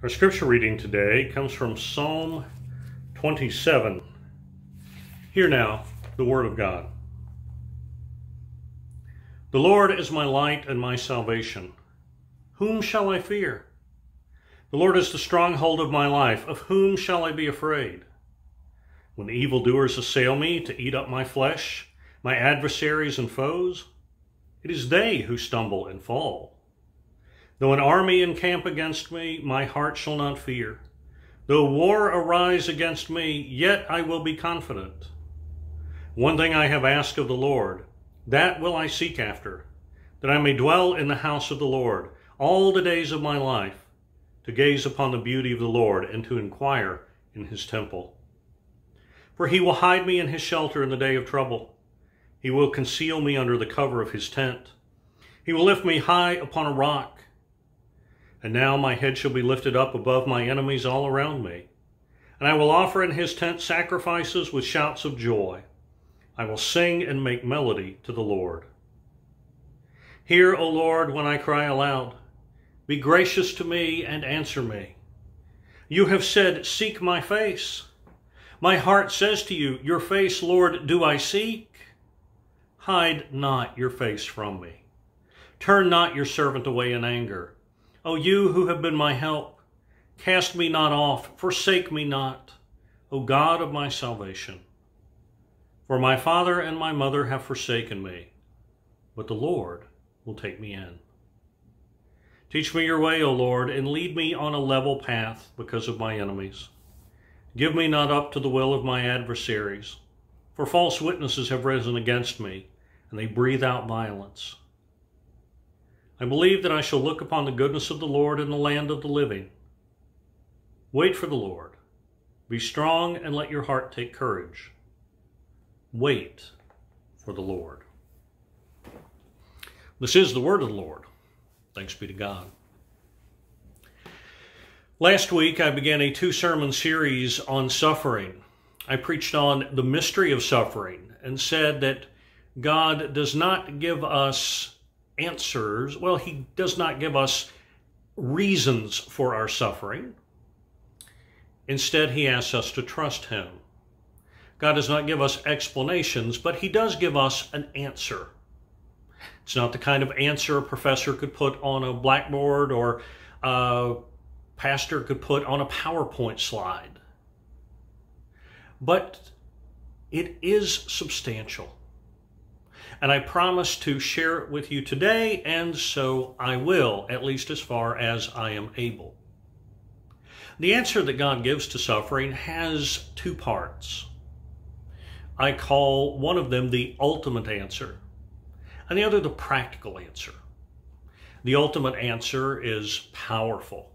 Our scripture reading today comes from Psalm 27. Hear now the word of God. The Lord is my light and my salvation. Whom shall I fear? The Lord is the stronghold of my life. Of whom shall I be afraid? When evildoers assail me to eat up my flesh, my adversaries and foes, it is they who stumble and fall. Though an army encamp against me, my heart shall not fear. Though war arise against me, yet I will be confident. One thing I have asked of the Lord, that will I seek after, that I may dwell in the house of the Lord all the days of my life, to gaze upon the beauty of the Lord and to inquire in his temple. For he will hide me in his shelter in the day of trouble. He will conceal me under the cover of his tent. He will lift me high upon a rock. And now my head shall be lifted up above my enemies all around me. And I will offer in his tent sacrifices with shouts of joy. I will sing and make melody to the Lord. Hear, O Lord, when I cry aloud. Be gracious to me and answer me. You have said, Seek my face. My heart says to you, Your face, Lord, do I seek. Hide not your face from me. Turn not your servant away in anger. O you who have been my help, cast me not off, forsake me not, O God of my salvation. For my father and my mother have forsaken me, but the Lord will take me in. Teach me your way, O Lord, and lead me on a level path because of my enemies. Give me not up to the will of my adversaries, for false witnesses have risen against me, and they breathe out violence. I believe that I shall look upon the goodness of the Lord in the land of the living. Wait for the Lord. Be strong and let your heart take courage. Wait for the Lord. This is the word of the Lord. Thanks be to God. Last week, I began a two sermon series on suffering. I preached on the mystery of suffering and said that God does not give us answers. Well, He does not give us reasons for our suffering. Instead, He asks us to trust Him. God does not give us explanations, but He does give us an answer. It's not the kind of answer a professor could put on a blackboard or a pastor could put on a PowerPoint slide. But it is substantial and I promise to share it with you today, and so I will, at least as far as I am able. The answer that God gives to suffering has two parts. I call one of them the ultimate answer, and the other the practical answer. The ultimate answer is powerful.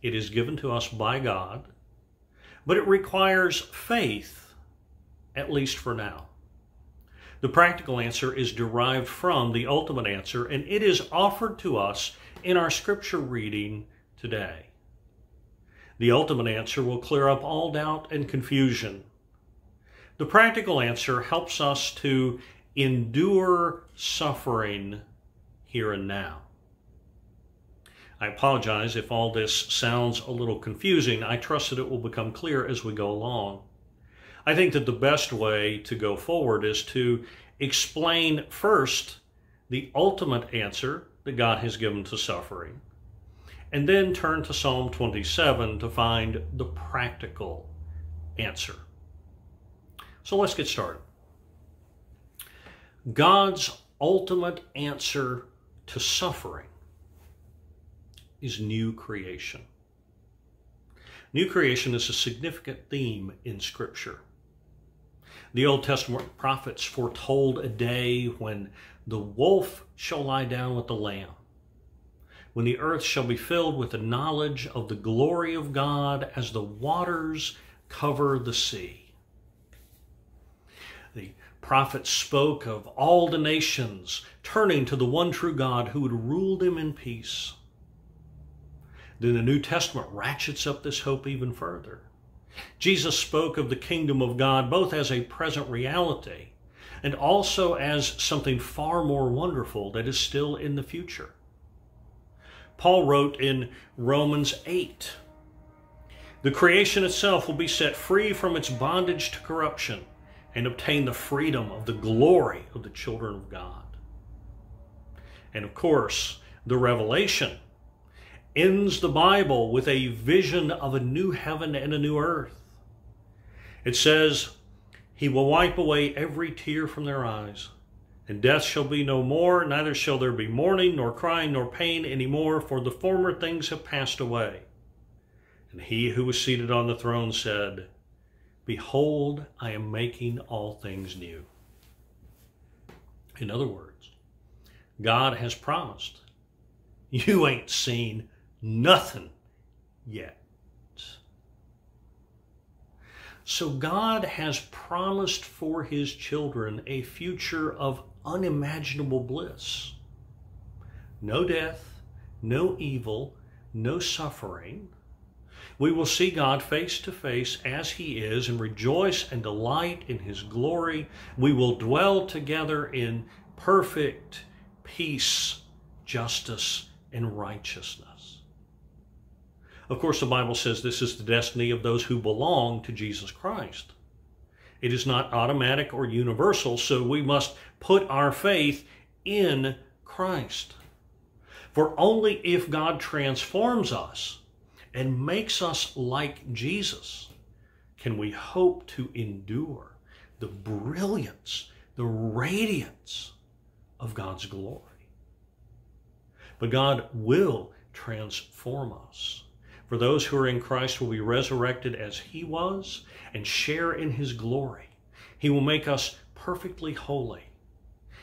It is given to us by God, but it requires faith, at least for now. The practical answer is derived from the ultimate answer, and it is offered to us in our scripture reading today. The ultimate answer will clear up all doubt and confusion. The practical answer helps us to endure suffering here and now. I apologize if all this sounds a little confusing. I trust that it will become clear as we go along. I think that the best way to go forward is to explain first the ultimate answer that God has given to suffering, and then turn to Psalm 27 to find the practical answer. So let's get started. God's ultimate answer to suffering is new creation. New creation is a significant theme in Scripture. The Old Testament prophets foretold a day when the wolf shall lie down with the lamb, when the earth shall be filled with the knowledge of the glory of God as the waters cover the sea. The prophets spoke of all the nations turning to the one true God who would rule them in peace. Then the New Testament ratchets up this hope even further. Jesus spoke of the kingdom of God both as a present reality and also as something far more wonderful that is still in the future. Paul wrote in Romans 8 The creation itself will be set free from its bondage to corruption and obtain the freedom of the glory of the children of God. And of course, the revelation ends the Bible with a vision of a new heaven and a new earth. It says, He will wipe away every tear from their eyes, and death shall be no more, neither shall there be mourning, nor crying, nor pain any more, for the former things have passed away. And he who was seated on the throne said, Behold, I am making all things new. In other words, God has promised. You ain't seen nothing yet. So God has promised for his children a future of unimaginable bliss. No death, no evil, no suffering. We will see God face to face as he is and rejoice and delight in his glory. We will dwell together in perfect peace, justice, and righteousness. Of course, the Bible says this is the destiny of those who belong to Jesus Christ. It is not automatic or universal, so we must put our faith in Christ. For only if God transforms us and makes us like Jesus can we hope to endure the brilliance, the radiance of God's glory. But God will transform us. For those who are in Christ will be resurrected as he was and share in his glory. He will make us perfectly holy.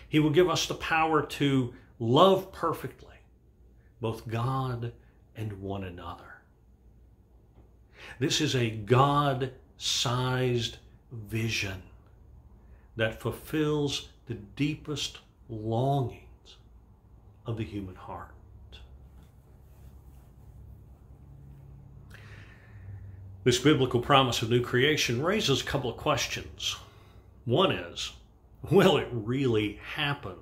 He will give us the power to love perfectly both God and one another. This is a God sized vision that fulfills the deepest longings of the human heart. This biblical promise of new creation raises a couple of questions. One is, will it really happen?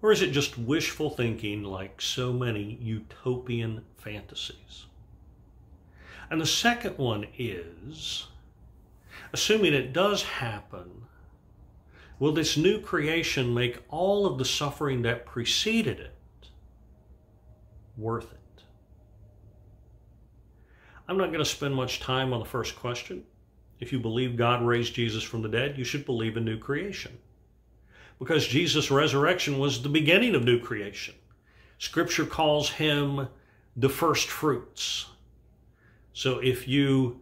Or is it just wishful thinking like so many utopian fantasies? And the second one is, assuming it does happen, will this new creation make all of the suffering that preceded it worth it? I'm not going to spend much time on the first question. If you believe God raised Jesus from the dead, you should believe in new creation. Because Jesus' resurrection was the beginning of new creation. Scripture calls him the first fruits. So if you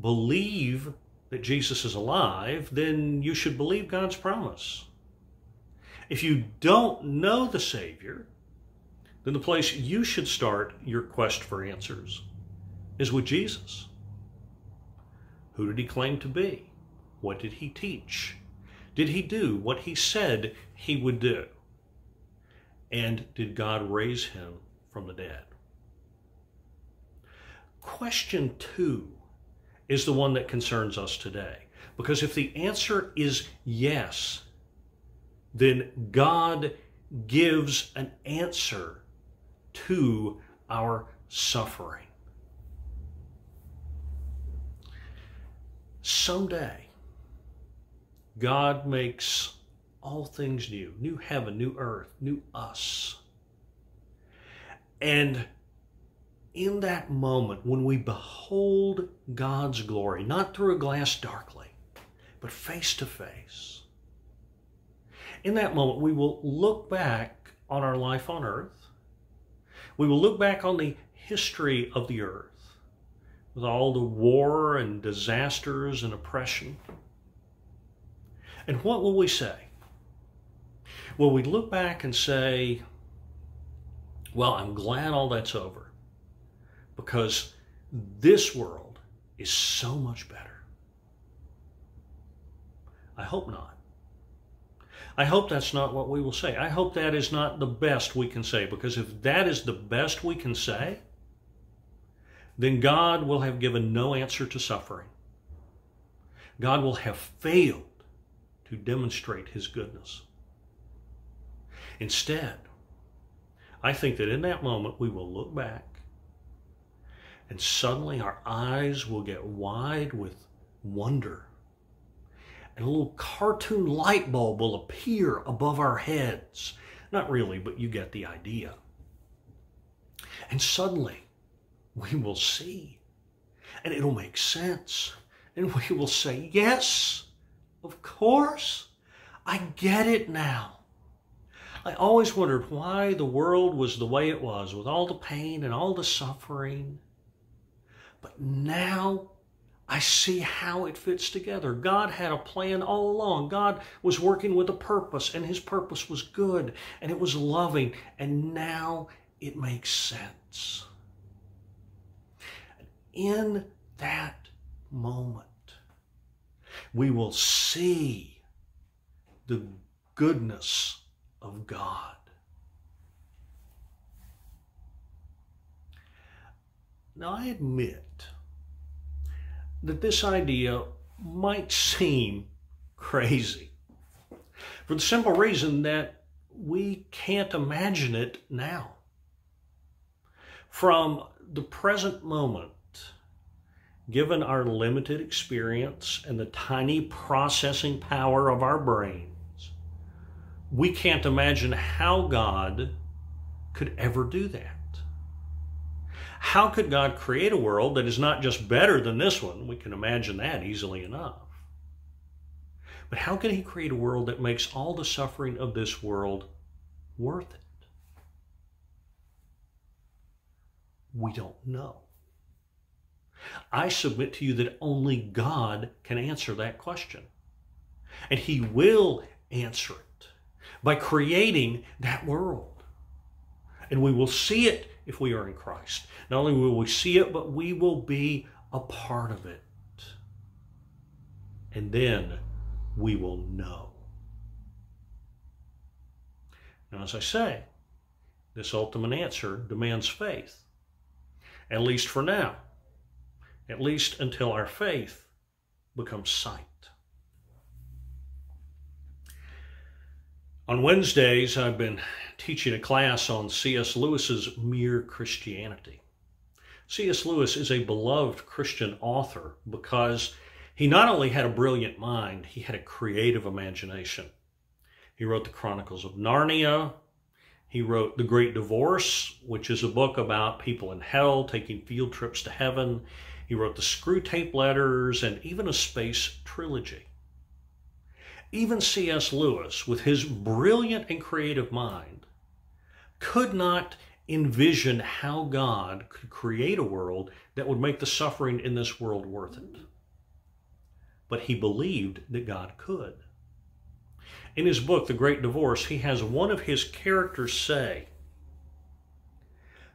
believe that Jesus is alive, then you should believe God's promise. If you don't know the Savior, then the place you should start your quest for answers is with Jesus. Who did he claim to be? What did he teach? Did he do what he said he would do? And did God raise him from the dead? Question two is the one that concerns us today. Because if the answer is yes, then God gives an answer to our suffering. Someday, God makes all things new new heaven, new earth, new us. And in that moment when we behold God's glory, not through a glass darkly, but face to face, in that moment we will look back on our life on earth. We will look back on the history of the earth with all the war and disasters and oppression. And what will we say? Will we look back and say, well, I'm glad all that's over because this world is so much better. I hope not. I hope that's not what we will say. I hope that is not the best we can say, because if that is the best we can say, then God will have given no answer to suffering. God will have failed to demonstrate his goodness. Instead, I think that in that moment we will look back and suddenly our eyes will get wide with wonder. And a little cartoon light bulb will appear above our heads. Not really, but you get the idea. And suddenly we will see, and it'll make sense. And we will say, Yes, of course, I get it now. I always wondered why the world was the way it was, with all the pain and all the suffering. But now I see how it fits together. God had a plan all along. God was working with a purpose, and his purpose was good and it was loving, and now it makes sense. In that moment, we will see the goodness of God. Now, I admit that this idea might seem crazy for the simple reason that we can't imagine it now. From the present moment, given our limited experience and the tiny processing power of our brains, we can't imagine how God could ever do that. How could God create a world that is not just better than this one? We can imagine that easily enough. But how can He create a world that makes all the suffering of this world worth it? We don't know. I submit to you that only God can answer that question. And He will answer it by creating that world. And we will see it if we are in Christ. Not only will we see it, but we will be a part of it. And then we will know. Now, as I say, this ultimate answer demands faith, at least for now, at least until our faith becomes sight. On Wednesdays, I've been teaching a class on C.S. Lewis's Mere Christianity. C.S. Lewis is a beloved Christian author because he not only had a brilliant mind, he had a creative imagination. He wrote the Chronicles of Narnia. He wrote The Great Divorce, which is a book about people in hell taking field trips to heaven. He wrote the Screwtape Letters and even a space trilogy. Even C.S. Lewis, with his brilliant and creative mind, could not envision how God could create a world that would make the suffering in this world worth it. But he believed that God could. In his book, The Great Divorce, he has one of his characters say,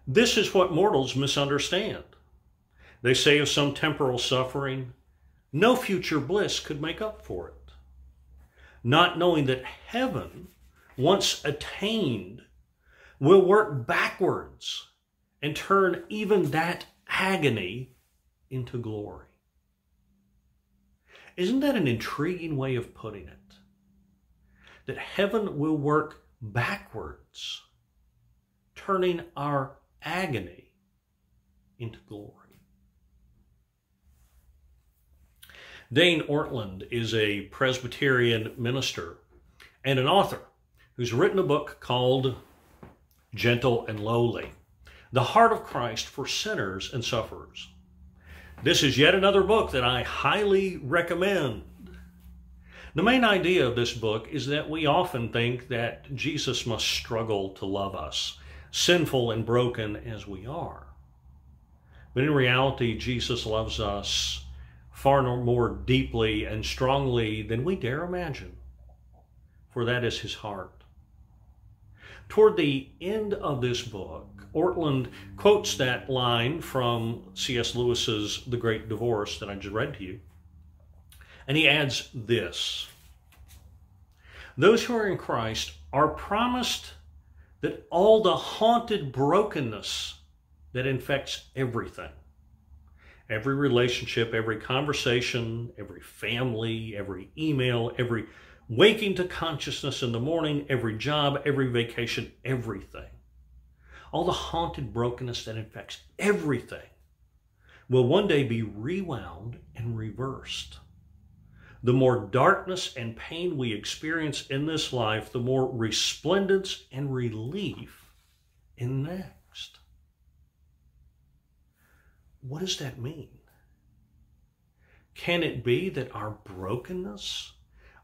This is what mortals misunderstand. They say of some temporal suffering, no future bliss could make up for it. Not knowing that heaven, once attained, will work backwards and turn even that agony into glory. Isn't that an intriguing way of putting it? That heaven will work backwards, turning our agony into glory. Dane Ortlund is a Presbyterian minister and an author who's written a book called gentle and lowly, the heart of Christ for sinners and sufferers. This is yet another book that I highly recommend. The main idea of this book is that we often think that Jesus must struggle to love us, sinful and broken as we are. But in reality, Jesus loves us far more deeply and strongly than we dare imagine, for that is his heart. Toward the end of this book, Ortlund quotes that line from C.S. Lewis's The Great Divorce that I just read to you. And he adds this Those who are in Christ are promised that all the haunted brokenness that infects everything, every relationship, every conversation, every family, every email, every waking to consciousness in the morning, every job, every vacation, everything all the haunted brokenness that infects everything, will one day be rewound and reversed. The more darkness and pain we experience in this life, the more resplendence and relief in next. What does that mean? Can it be that our brokenness,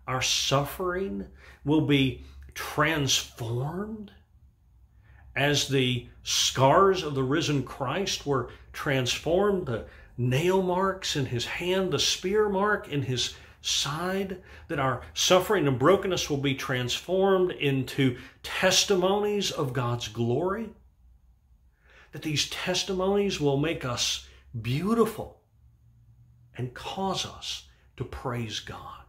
our suffering will be transformed as the scars of the risen Christ were transformed, the nail marks in his hand, the spear mark in his side, that our suffering and brokenness will be transformed into testimonies of God's glory, that these testimonies will make us beautiful and cause us to praise God.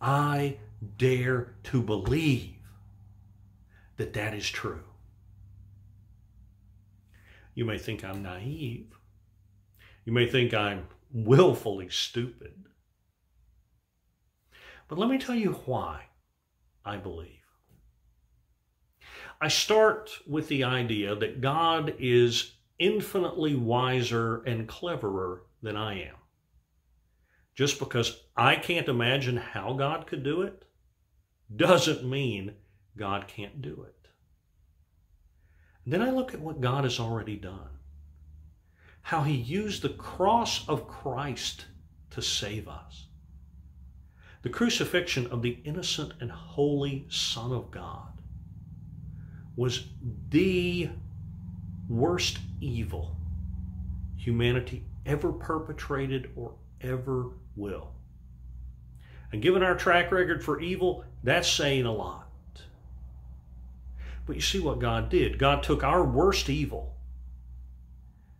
I dare to believe that that is true. You may think I'm naive. You may think I'm willfully stupid. But let me tell you why I believe. I start with the idea that God is infinitely wiser and cleverer than I am. Just because I can't imagine how God could do it doesn't mean God can't do it. then I look at what God has already done. How he used the cross of Christ to save us. The crucifixion of the innocent and holy Son of God was the worst evil humanity ever perpetrated or ever will. And given our track record for evil, that's saying a lot. But you see what God did. God took our worst evil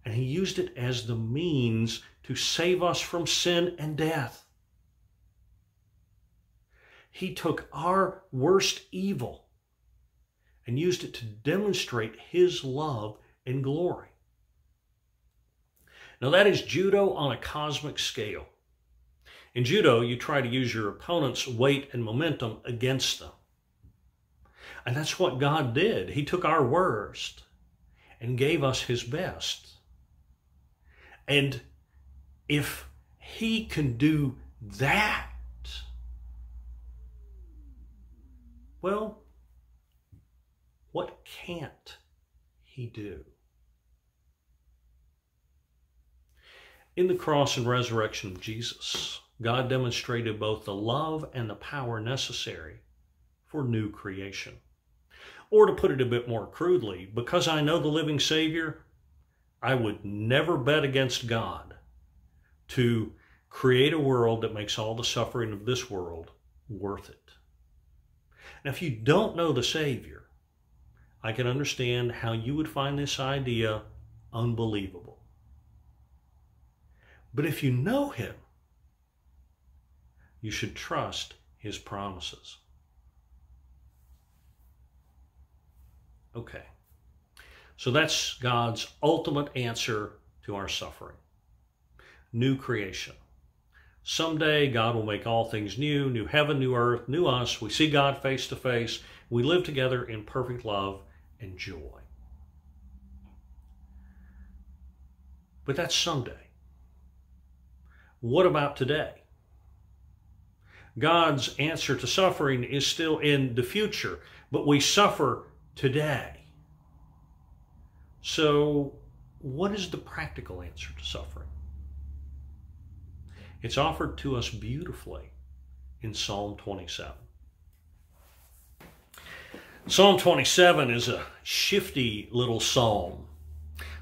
and He used it as the means to save us from sin and death. He took our worst evil and used it to demonstrate His love and glory. Now, that is judo on a cosmic scale. In judo, you try to use your opponent's weight and momentum against them. And that's what God did. He took our worst and gave us his best. And if he can do that, well, what can't he do? In the cross and resurrection of Jesus, God demonstrated both the love and the power necessary for new creation. Or to put it a bit more crudely, because I know the living Savior, I would never bet against God to create a world that makes all the suffering of this world worth it. Now, if you don't know the Savior, I can understand how you would find this idea unbelievable. But if you know Him, you should trust His promises. Okay. So that's God's ultimate answer to our suffering. New creation. Someday God will make all things new, new heaven, new earth, new us. We see God face to face. We live together in perfect love and joy. But that's someday. What about today? God's answer to suffering is still in the future, but we suffer today. So, what is the practical answer to suffering? It's offered to us beautifully in Psalm 27. Psalm 27 is a shifty little psalm.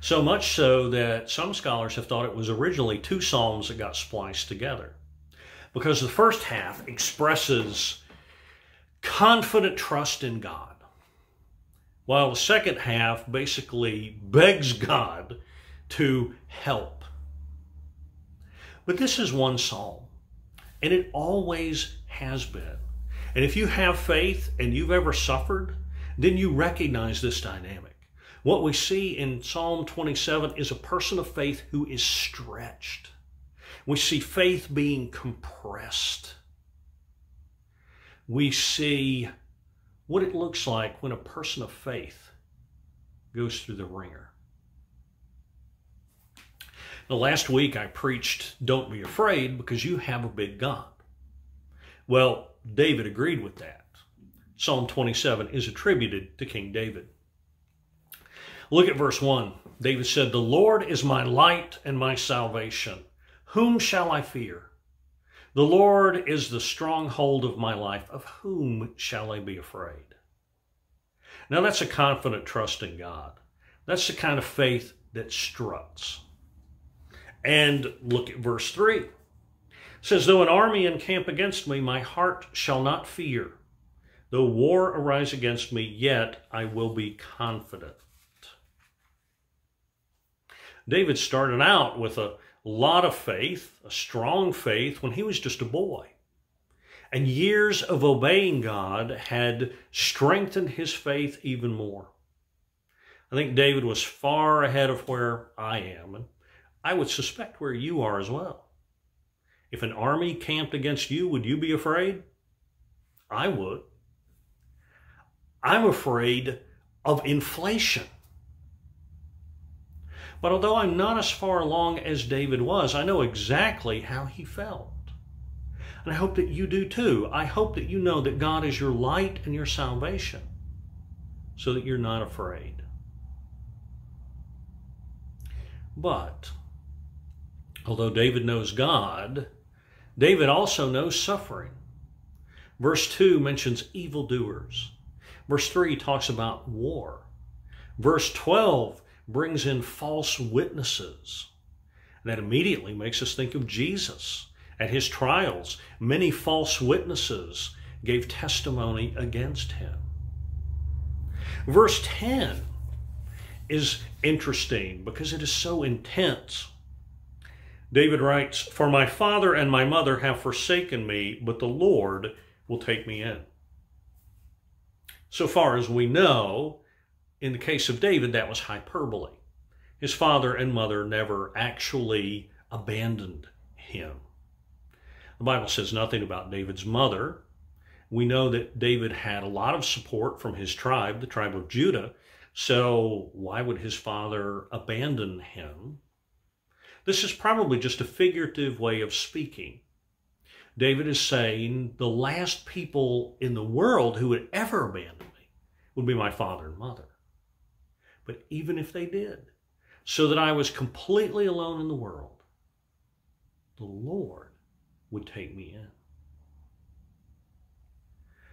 So much so that some scholars have thought it was originally two psalms that got spliced together. Because the first half expresses confident trust in God while the second half basically begs God to help. But this is one psalm, and it always has been. And if you have faith and you've ever suffered, then you recognize this dynamic. What we see in Psalm 27 is a person of faith who is stretched. We see faith being compressed. We see what it looks like when a person of faith goes through the wringer. Now, last week I preached, Don't be afraid because you have a big God. Well, David agreed with that. Psalm 27 is attributed to King David. Look at verse 1. David said, The Lord is my light and my salvation. Whom shall I fear? The Lord is the stronghold of my life. Of whom shall I be afraid? Now, that's a confident trust in God. That's the kind of faith that struts. And look at verse 3. It says, Though an army encamp against me, my heart shall not fear. Though war arise against me, yet I will be confident. David started out with a lot of faith, a strong faith, when he was just a boy. And years of obeying God had strengthened his faith even more. I think David was far ahead of where I am, and I would suspect where you are as well. If an army camped against you, would you be afraid? I would. I'm afraid of inflation. But although I'm not as far along as David was, I know exactly how he felt. And I hope that you do too. I hope that you know that God is your light and your salvation so that you're not afraid. But although David knows God, David also knows suffering. Verse 2 mentions evildoers. Verse 3 talks about war. Verse 12 brings in false witnesses. That immediately makes us think of Jesus. At his trials, many false witnesses gave testimony against him. Verse 10 is interesting because it is so intense. David writes, For my father and my mother have forsaken me, but the Lord will take me in. So far as we know, in the case of David, that was hyperbole. His father and mother never actually abandoned him. The Bible says nothing about David's mother. We know that David had a lot of support from his tribe, the tribe of Judah, so why would his father abandon him? This is probably just a figurative way of speaking. David is saying the last people in the world who would ever abandon me would be my father and mother. But even if they did, so that I was completely alone in the world, the Lord would take me in.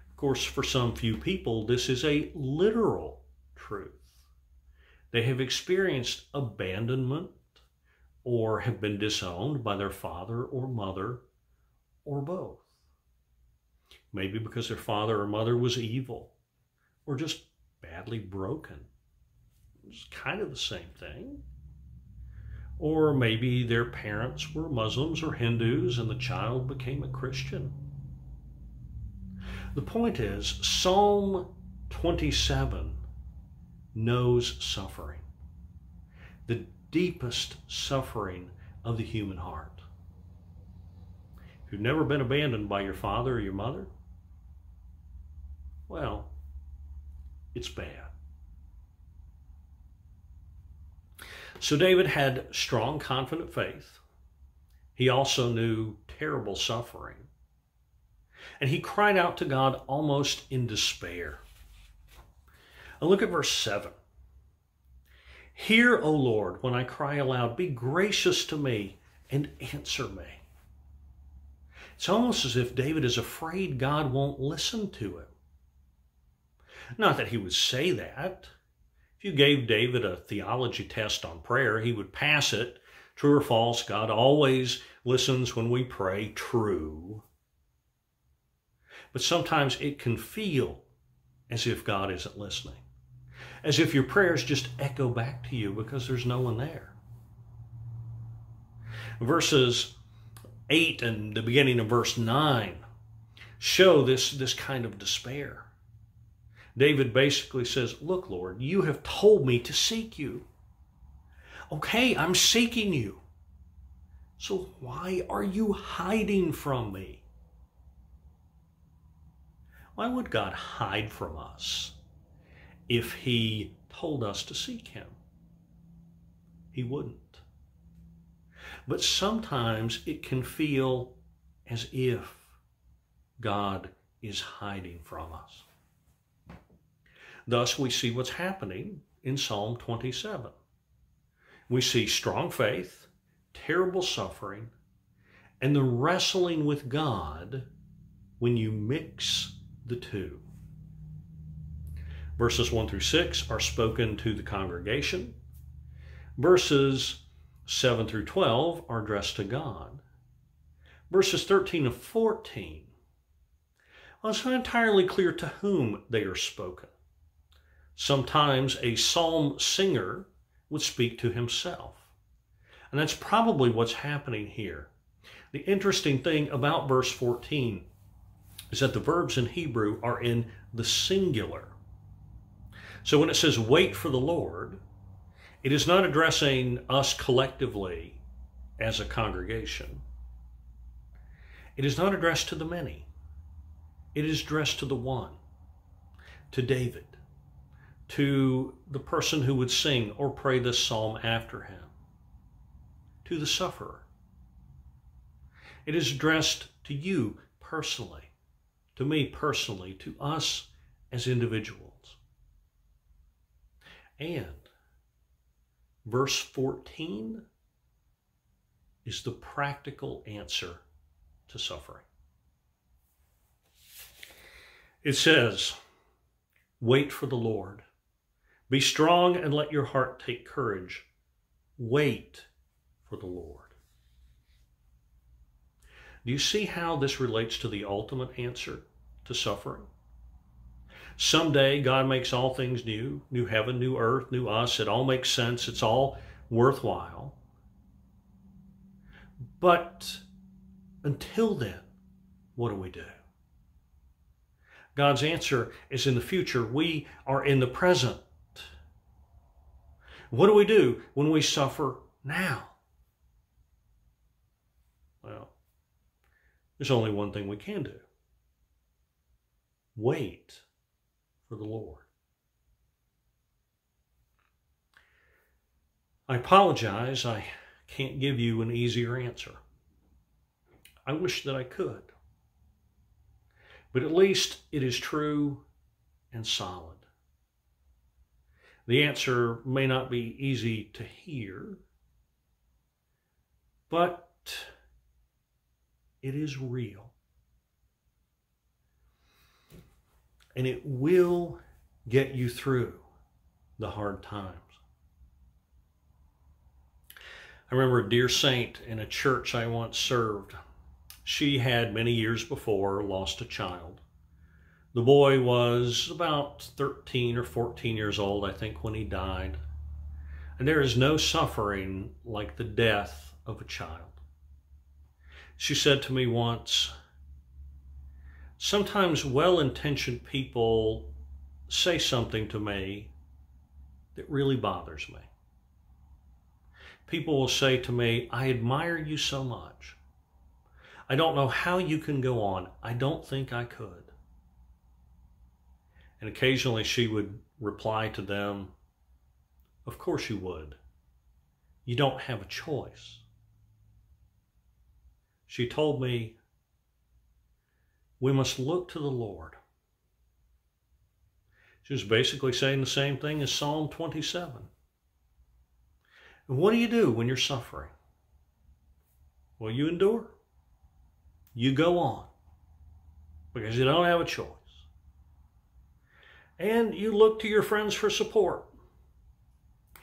Of course, for some few people, this is a literal truth. They have experienced abandonment or have been disowned by their father or mother or both. Maybe because their father or mother was evil or just badly broken. It's kind of the same thing. Or maybe their parents were Muslims or Hindus and the child became a Christian. The point is, Psalm 27 knows suffering, the deepest suffering of the human heart. If you've never been abandoned by your father or your mother, well, it's bad. So David had strong, confident faith. He also knew terrible suffering. And he cried out to God almost in despair. And look at verse 7. Hear, O Lord, when I cry aloud, be gracious to me and answer me. It's almost as if David is afraid God won't listen to him. Not that he would say that. If you gave David a theology test on prayer, he would pass it. True or false, God always listens when we pray true. But sometimes it can feel as if God isn't listening as if your prayers just echo back to you because there's no one there. Verses 8 and the beginning of verse 9 show this, this kind of despair. David basically says, Look, Lord, you have told me to seek you. Okay, I'm seeking you. So why are you hiding from me? Why would God hide from us if He told us to seek Him? He wouldn't. But sometimes it can feel as if God is hiding from us. Thus, we see what's happening in Psalm 27. We see strong faith, terrible suffering, and the wrestling with God when you mix the two. Verses 1 through 6 are spoken to the congregation. Verses 7 through 12 are addressed to God. Verses 13 and 14, well, it's not entirely clear to whom they are spoken. Sometimes a psalm singer would speak to himself. And that's probably what's happening here. The interesting thing about verse 14 is that the verbs in Hebrew are in the singular. So when it says wait for the Lord, it is not addressing us collectively as a congregation. It is not addressed to the many. It is addressed to the one, to David, to the person who would sing or pray this psalm after him, to the sufferer. It is addressed to you personally, to me personally, to us as individuals. And verse 14 is the practical answer to suffering. It says, Wait for the Lord. Be strong and let your heart take courage. Wait for the Lord. Do you see how this relates to the ultimate answer to suffering? Someday God makes all things new, new heaven, new earth, new us. It all makes sense. It's all worthwhile. But until then, what do we do? God's answer is in the future. We are in the present. What do we do when we suffer now? Well, there's only one thing we can do wait for the Lord. I apologize, I can't give you an easier answer. I wish that I could. But at least it is true and solid. The answer may not be easy to hear, but it is real. And it will get you through the hard times. I remember a dear saint in a church I once served she had many years before lost a child. The boy was about 13 or 14 years old, I think, when he died. And there is no suffering like the death of a child. She said to me once, Sometimes well intentioned people say something to me that really bothers me. People will say to me, I admire you so much. I don't know how you can go on. I don't think I could. And occasionally she would reply to them, Of course you would. You don't have a choice. She told me, We must look to the Lord. She was basically saying the same thing as Psalm 27. And what do you do when you're suffering? Well, you endure you go on because you don't have a choice. And you look to your friends for support,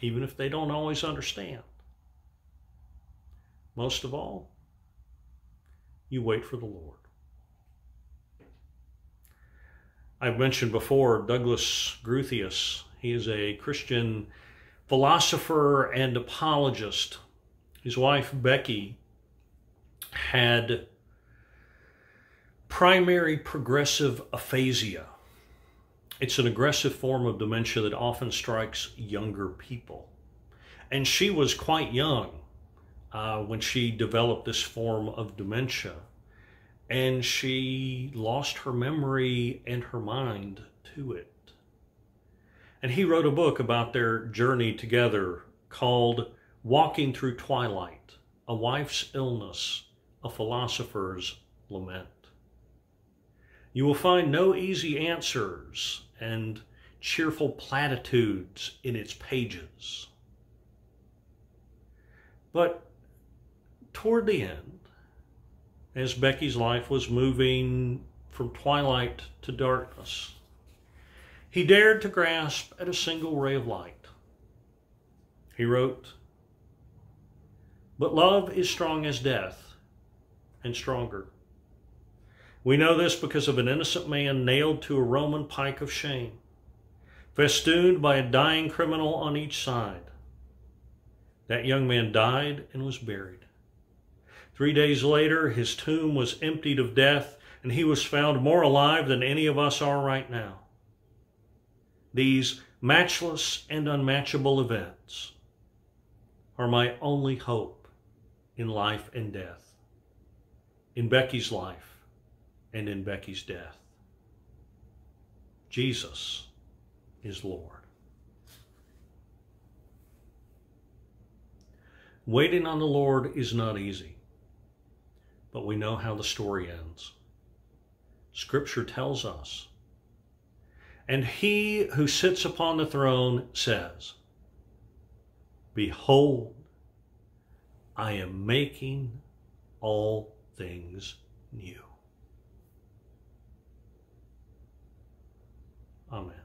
even if they don't always understand. Most of all, you wait for the Lord. I've mentioned before Douglas Groothuis. He is a Christian philosopher and apologist. His wife, Becky, had primary progressive aphasia. It's an aggressive form of dementia that often strikes younger people. And she was quite young uh, when she developed this form of dementia. and she lost her memory and her mind to it. And he wrote a book about their journey together called Walking Through Twilight A Wife's Illness, a Philosopher's Lament. You will find no easy answers and cheerful platitudes in its pages. But toward the end, as Becky's life was moving from twilight to darkness, he dared to grasp at a single ray of light. He wrote, But love is strong as death and stronger. We know this because of an innocent man nailed to a Roman pike of shame, festooned by a dying criminal on each side. That young man died and was buried. Three days later, his tomb was emptied of death, and he was found more alive than any of us are right now. These matchless and unmatchable events are my only hope in life and death, in Becky's life and in Becky's death. Jesus is Lord. Waiting on the Lord is not easy, but we know how the story ends. Scripture tells us. And he who sits upon the throne says, Behold, I am making all things new. Amen.